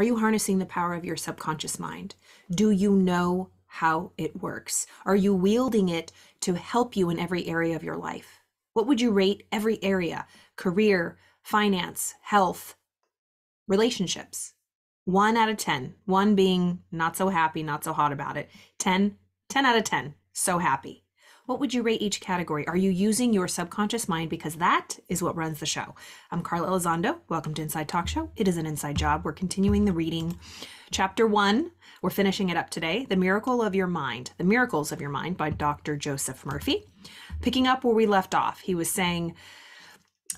Are you harnessing the power of your subconscious mind? Do you know how it works? Are you wielding it to help you in every area of your life? What would you rate every area? Career, finance, health, relationships. One out of 10. One being not so happy, not so hot about it. 10, 10 out of 10. So happy. What would you rate each category? Are you using your subconscious mind? Because that is what runs the show. I'm Karla Elizondo. Welcome to Inside Talk Show. It is an inside job. We're continuing the reading. Chapter one, we're finishing it up today. The Miracle of Your Mind, The Miracles of Your Mind by Dr. Joseph Murphy. Picking up where we left off, he was saying,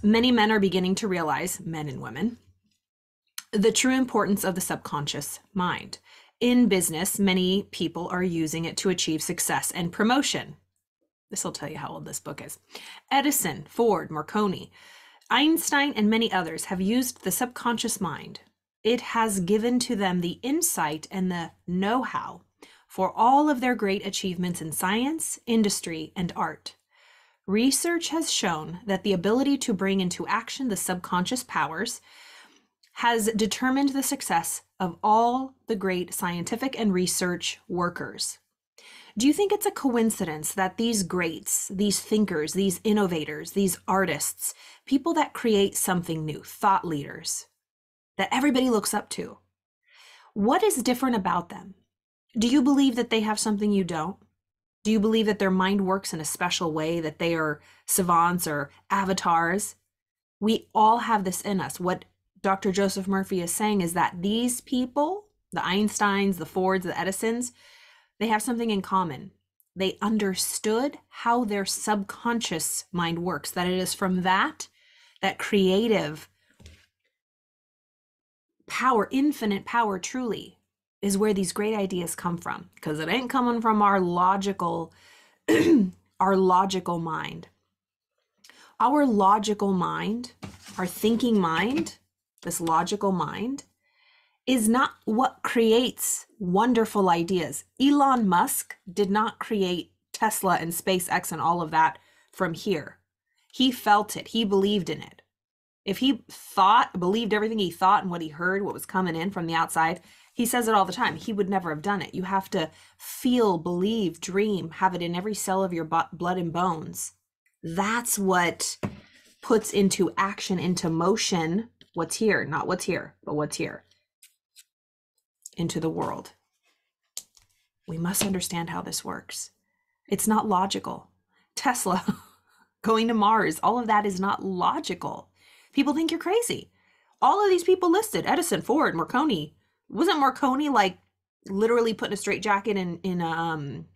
Many men are beginning to realize, men and women, the true importance of the subconscious mind. In business, many people are using it to achieve success and promotion. This will tell you how old this book is. Edison, Ford, Marconi, Einstein, and many others have used the subconscious mind. It has given to them the insight and the know how for all of their great achievements in science, industry, and art. Research has shown that the ability to bring into action the subconscious powers has determined the success of all the great scientific and research workers. Do you think it's a coincidence that these greats, these thinkers, these innovators, these artists, people that create something new, thought leaders, that everybody looks up to, what is different about them? Do you believe that they have something you don't? Do you believe that their mind works in a special way, that they are savants or avatars? We all have this in us. What Dr. Joseph Murphy is saying is that these people, the Einsteins, the Fords, the Edisons, they have something in common. They understood how their subconscious mind works, that it is from that, that creative power, infinite power, truly, is where these great ideas come from. Because it ain't coming from our logical, our logical mind. Our logical mind, our thinking mind, this logical mind, is not what creates wonderful ideas. Elon Musk did not create Tesla and SpaceX and all of that from here. He felt it, he believed in it. If he thought, believed everything he thought and what he heard, what was coming in from the outside, he says it all the time. He would never have done it. You have to feel, believe, dream, have it in every cell of your blood and bones. That's what puts into action, into motion what's here, not what's here, but what's here into the world. We must understand how this works. It's not logical. Tesla going to Mars, all of that is not logical. People think you're crazy. All of these people listed Edison, Ford, Marconi. Wasn't Marconi like literally put in a straitjacket in, in a um,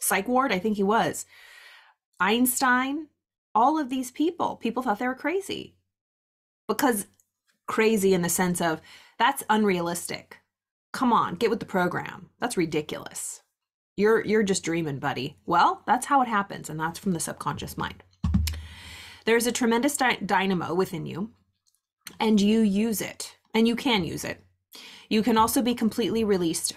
psych ward? I think he was. Einstein, all of these people, people thought they were crazy because crazy in the sense of that's unrealistic come on, get with the program. That's ridiculous. You're you're just dreaming, buddy. Well, that's how it happens and that's from the subconscious mind. There's a tremendous dy- dynamo within you and you use it and you can use it. You can also be completely released.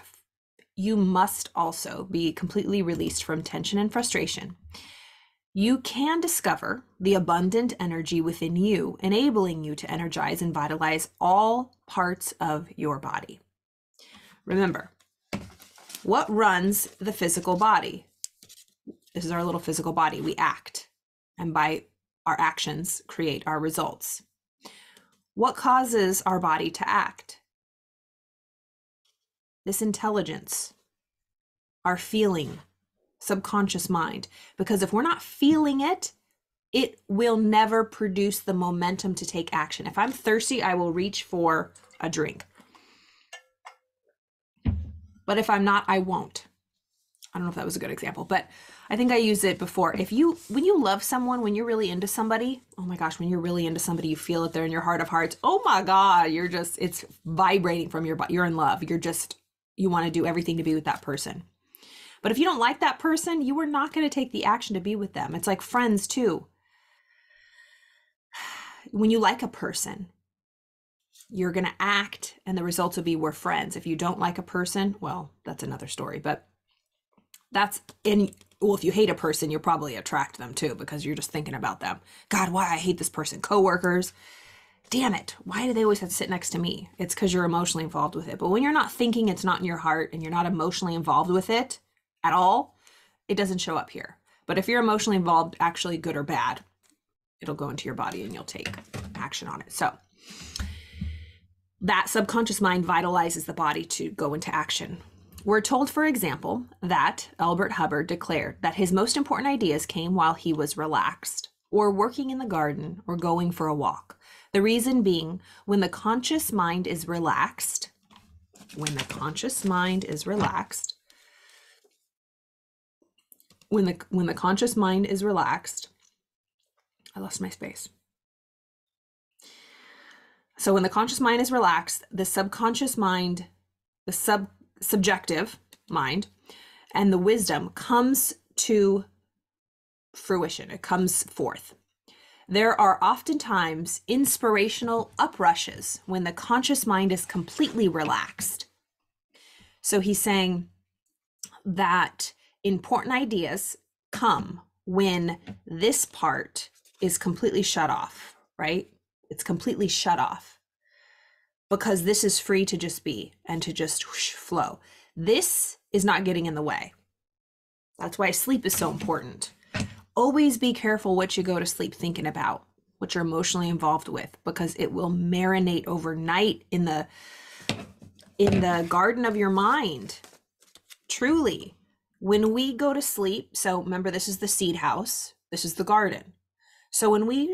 You must also be completely released from tension and frustration. You can discover the abundant energy within you, enabling you to energize and vitalize all parts of your body. Remember, what runs the physical body? This is our little physical body. We act, and by our actions, create our results. What causes our body to act? This intelligence, our feeling, subconscious mind. Because if we're not feeling it, it will never produce the momentum to take action. If I'm thirsty, I will reach for a drink. But if I'm not, I won't. I don't know if that was a good example, but I think I used it before. If you, when you love someone, when you're really into somebody, oh my gosh, when you're really into somebody, you feel it there in your heart of hearts. Oh my God, you're just, it's vibrating from your, you're in love. You're just, you want to do everything to be with that person. But if you don't like that person, you are not going to take the action to be with them. It's like friends too. When you like a person, you're going to act and the results will be we're friends. If you don't like a person, well, that's another story, but that's in well, if you hate a person, you'll probably attract them too because you're just thinking about them. God, why I hate this person. Coworkers. damn it, why do they always have to sit next to me? It's because you're emotionally involved with it. But when you're not thinking, it's not in your heart, and you're not emotionally involved with it at all, it doesn't show up here. But if you're emotionally involved, actually good or bad, it'll go into your body and you'll take action on it. So that subconscious mind vitalizes the body to go into action. We're told, for example, that Elbert Hubbard declared that his most important ideas came while he was relaxed, or working in the garden, or going for a walk. The reason being, when the conscious mind is relaxed, when the conscious mind is relaxed, when the when the conscious mind is relaxed, I lost my space. So when the conscious mind is relaxed, the subconscious mind, the sub subjective mind, and the wisdom comes to fruition. It comes forth. There are oftentimes inspirational uprushes when the conscious mind is completely relaxed. So he's saying that important ideas come when this part is completely shut off, right? It's completely shut off because this is free to just be and to just whoosh, flow. This is not getting in the way. That's why sleep is so important. Always be careful what you go to sleep thinking about, what you're emotionally involved with, because it will marinate overnight in the in the garden of your mind. Truly. When we go to sleep, so remember this is the seed house, this is the garden. So when we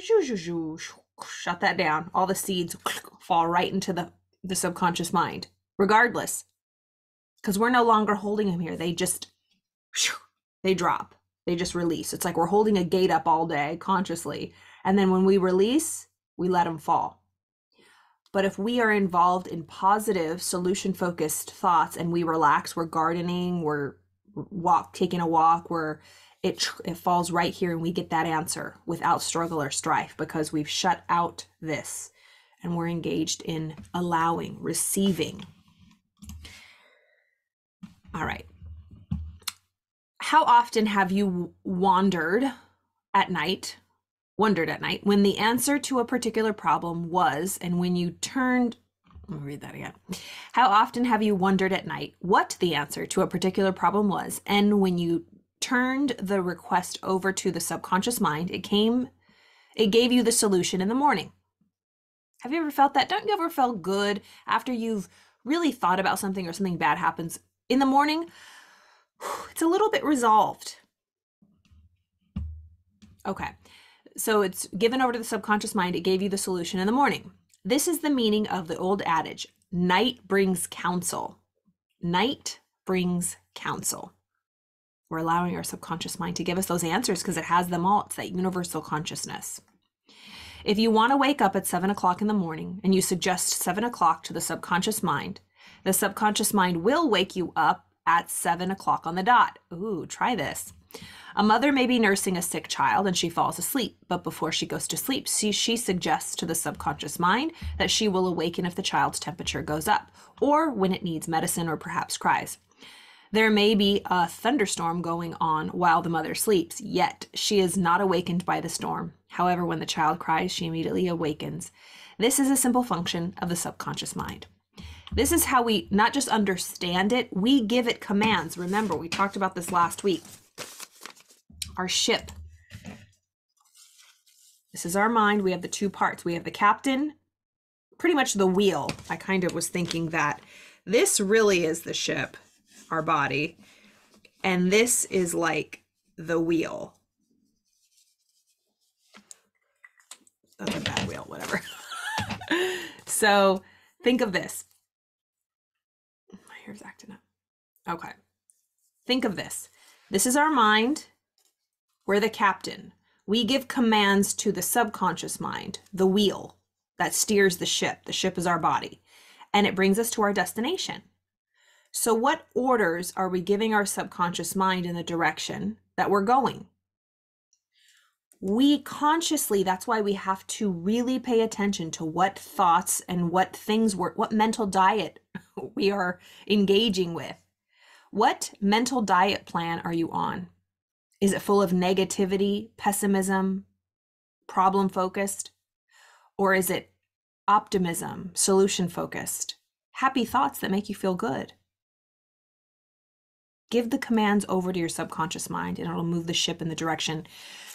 shut that down, all the seeds fall right into the, the subconscious mind, regardless. Because we're no longer holding them here. They just, they drop. They just release. It's like we're holding a gate up all day consciously. And then when we release, we let them fall. But if we are involved in positive, solution focused thoughts and we relax, we're gardening, we're walk, taking a walk, we're it it falls right here and we get that answer without struggle or strife because we've shut out this and we're engaged in allowing receiving all right how often have you wandered at night wondered at night when the answer to a particular problem was and when you turned let me read that again. How often have you wondered at night what the answer to a particular problem was, and when you turned the request over to the subconscious mind, it came, it gave you the solution in the morning. Have you ever felt that? Don't you ever feel good after you've really thought about something or something bad happens in the morning? It's a little bit resolved. Okay. So it's given over to the subconscious mind. It gave you the solution in the morning. This is the meaning of the old adage night brings counsel. Night brings counsel. We're allowing our subconscious mind to give us those answers because it has them all. It's that universal consciousness. If you want to wake up at seven o'clock in the morning and you suggest seven o'clock to the subconscious mind, the subconscious mind will wake you up at seven o'clock on the dot. Ooh, try this. A mother may be nursing a sick child and she falls asleep, but before she goes to sleep, she, she suggests to the subconscious mind that she will awaken if the child's temperature goes up, or when it needs medicine or perhaps cries. There may be a thunderstorm going on while the mother sleeps, yet she is not awakened by the storm. However, when the child cries, she immediately awakens. This is a simple function of the subconscious mind. This is how we not just understand it, we give it commands. Remember, we talked about this last week. Our ship. This is our mind. We have the two parts. We have the captain, pretty much the wheel. I kind of was thinking that this really is the ship our body. And this is like the wheel. That's a bad wheel, whatever. so think of this. My hair's acting up. Okay. Think of this. This is our mind. We're the captain. We give commands to the subconscious mind, the wheel that steers the ship. The ship is our body. And it brings us to our destination. So, what orders are we giving our subconscious mind in the direction that we're going? We consciously, that's why we have to really pay attention to what thoughts and what things we're, what mental diet we are engaging with. What mental diet plan are you on? Is it full of negativity, pessimism, problem focused? Or is it optimism, solution focused, happy thoughts that make you feel good. Give the commands over to your subconscious mind and it'll move the ship in the direction.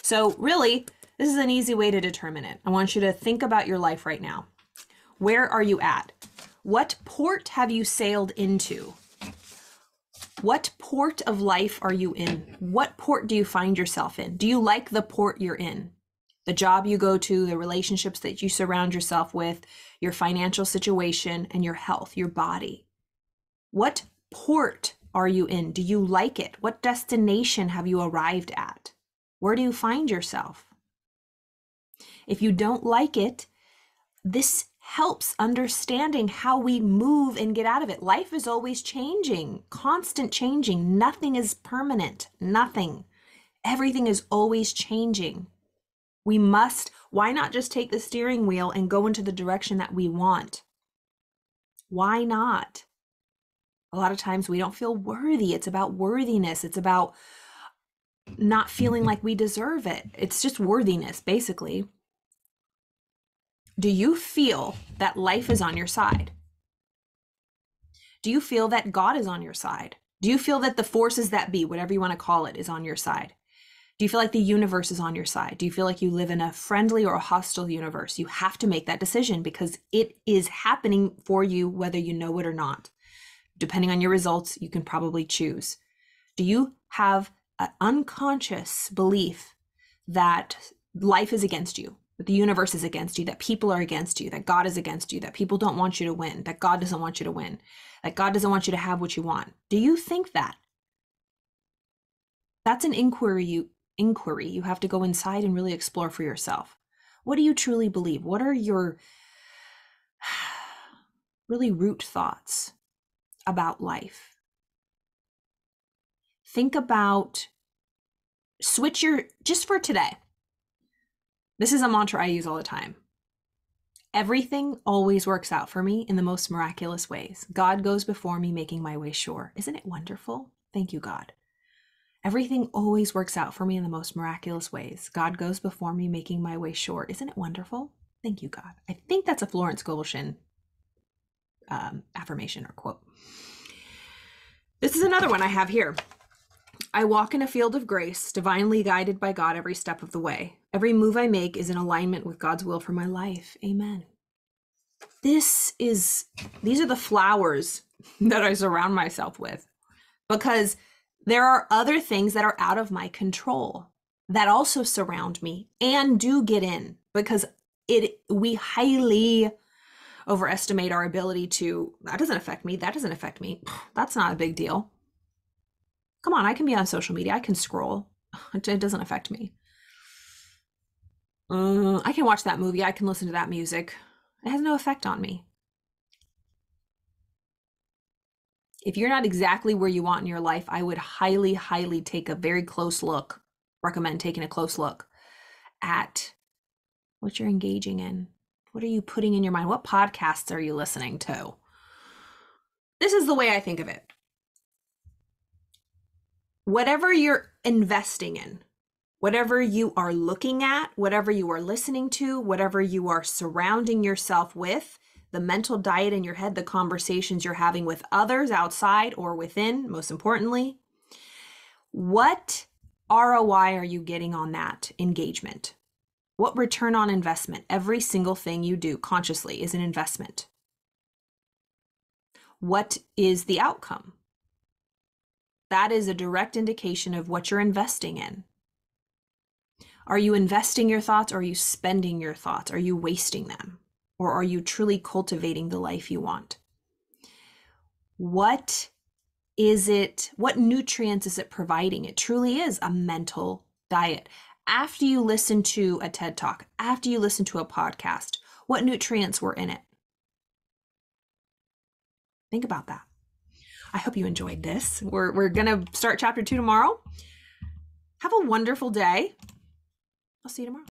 So, really, this is an easy way to determine it. I want you to think about your life right now. Where are you at? What port have you sailed into? What port of life are you in? What port do you find yourself in? Do you like the port you're in? The job you go to, the relationships that you surround yourself with, your financial situation, and your health, your body. What port are you in? Do you like it? What destination have you arrived at? Where do you find yourself? If you don't like it, this helps understanding how we move and get out of it. Life is always changing, constant changing. Nothing is permanent, nothing. Everything is always changing. We must, why not just take the steering wheel and go into the direction that we want? Why not? A lot of times we don't feel worthy. It's about worthiness. It's about not feeling like we deserve it. It's just worthiness, basically. Do you feel that life is on your side? Do you feel that God is on your side? Do you feel that the forces that be, whatever you want to call it, is on your side? Do you feel like the universe is on your side? Do you feel like you live in a friendly or a hostile universe? You have to make that decision because it is happening for you, whether you know it or not. Depending on your results, you can probably choose. Do you have an unconscious belief that life is against you? that the universe is against you, that people are against you, that God is against you, that people don't want you to win, that God doesn't want you to win, that God doesn't want you to have what you want. Do you think that? That's an inquiry you inquiry you have to go inside and really explore for yourself. What do you truly believe? What are your really root thoughts about life? Think about switch your just for today this is a mantra I use all the time. Everything always works out for me in the most miraculous ways. God goes before me, making my way sure. Isn't it wonderful? Thank you, God. Everything always works out for me in the most miraculous ways. God goes before me, making my way sure. Isn't it wonderful? Thank you, God. I think that's a Florence Scovel um, affirmation or quote. This is another one I have here. I walk in a field of grace, divinely guided by God every step of the way. Every move I make is in alignment with God's will for my life. Amen. This is, these are the flowers that I surround myself with because there are other things that are out of my control that also surround me and do get in because it we highly overestimate our ability to that doesn't affect me that doesn't affect me that's not a big deal Come on, I can be on social media. I can scroll. It doesn't affect me. Uh, I can watch that movie. I can listen to that music. It has no effect on me. If you're not exactly where you want in your life, I would highly, highly take a very close look, recommend taking a close look at what you're engaging in. What are you putting in your mind? What podcasts are you listening to? This is the way I think of it whatever you're investing in, whatever you are looking at, whatever you are listening to, whatever you are surrounding yourself with, the mental diet in your head, the conversations you're having with others outside or within, most importantly, what ROI are you getting on that engagement? What return on investment? Every single thing you do consciously is an investment. What is the outcome? that is a direct indication of what you're investing in. Are you investing your thoughts or are you spending your thoughts? Are you wasting them? Or are you truly cultivating the life you want? What is it? What nutrients is it providing? It truly is a mental diet. After you listen to a TED Talk, after you listen to a podcast, what nutrients were in it? Think about that. I hope you enjoyed this. We're, we're going to start chapter two tomorrow. Have a wonderful day. I'll see you tomorrow.